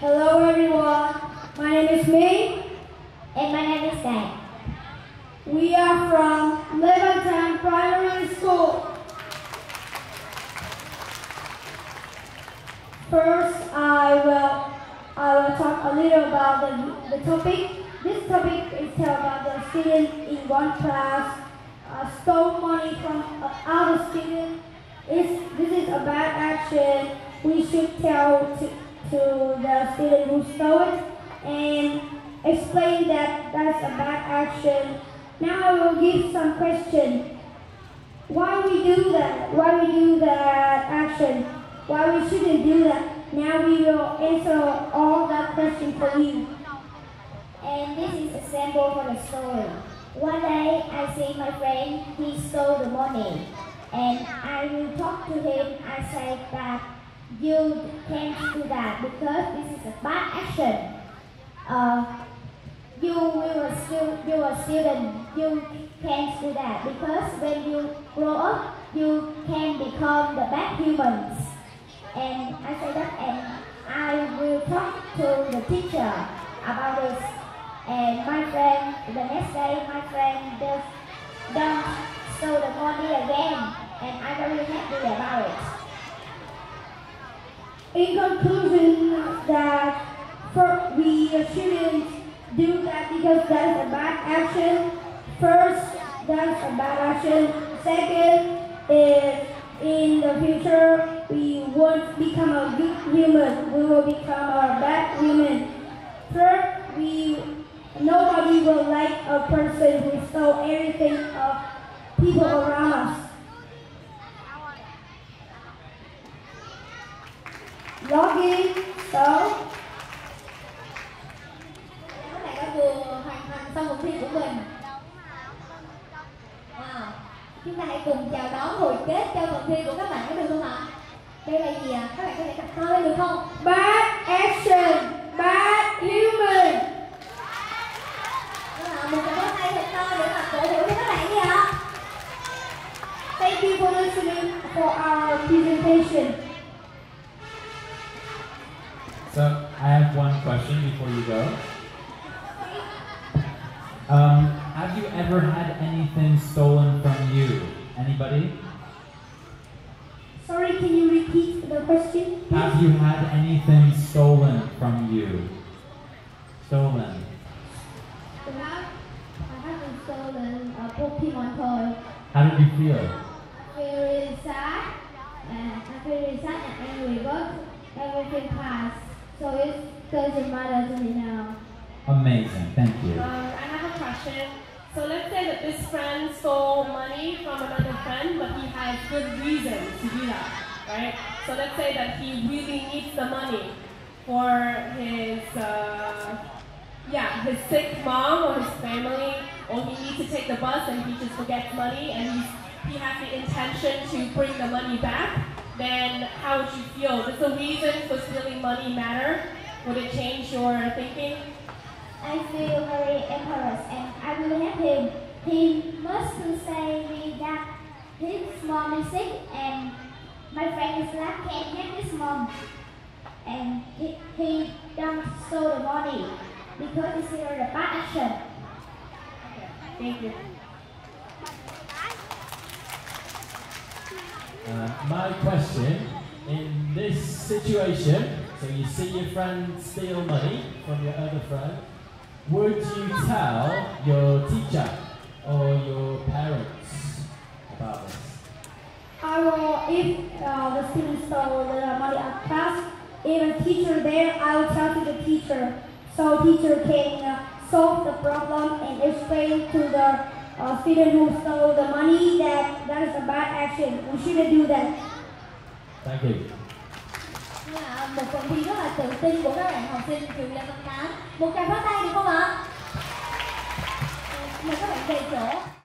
Hello everyone, my name is Mei. And my name is Dan. We are from Lê Văn Tám Primary School. First, I will I will talk a little about the, the topic. This topic is tell about the student in one class uh, stole money from other student. Is this is a bad action. We should tell to stole it and explain that that's a bad action. Now I will give some question. Why we do that? Why we do that action? Why we shouldn't do that? Now we will answer all that question for you. And this is a sample for the story. One day I see my friend, he stole the money. And I will talk to him, I say that you can't do that because this is a bad action. Uh, you will still you are student, you can't do that because when you grow up, you can become the bad humans. And I say that, and I will talk to the teacher about this. And my friend, the next day, my friend just don't stole the money again, and I'm very happy about it. In conclusion, that for we shouldn't do that because that is a bad action. First, that's a bad action. Second, is in the future we won't become a good human. We will become a bad human. Third, we nobody will like a person who stole everything of people around us. Login, so vừa hoàn thành xong cuộc thi của mình. Wow. chúng ta hãy cùng chào đón hồi kết cho phần thi của các bạn có được không ạ? Đây là gì ạ? À? các bạn có thể đặt to lên được không? Bad action. Bad human. À, một cái vỗ tay thật to để mà cổ vũ cho các bạn đi ạ. Thank you for listening for our presentation. So I have one question before you go. Um, have you ever had anything stolen from you? Anybody? Sorry, can you repeat the question? Please? Have you had anything stolen from you? Stolen. I have, I haven't stolen a Pokemon toy. How did you feel? I feel really sad, and I feel really sad and angry, but everything passed, so it doesn't matter to me now. Amazing, thank you. Um, I have a question. So let's say that this friend stole money from another friend, but he has good reason to do that, right? So let's say that he really needs the money for his, uh, yeah, his sick mom or his family, or he needs to take the bus and he just forgets money and he's, he has the intention to bring the money back, then how would you feel? Does the reason for stealing money matter? Would it change your thinking? I feel very embarrassed and I will help him. He must say me that his mom is sick and my friend is left can't get his mom. And he, he don't steal the money because it's the bad action. Okay, thank you. Uh, my question, in this situation, so you see your friend steal money from your other friend, would you tell your teacher or your parents about this? I will, if uh, the student stole the money at class, if a teacher there, I will tell to the teacher, so teacher can uh, solve the problem and explain to the uh, student who stole the money that that is a bad action. We shouldn't do that. Thank you. là một phần thi rất là tự tin của các bạn học sinh trường Lê Văn Tám một tràng pháo tay được không ạ mời các bạn về chỗ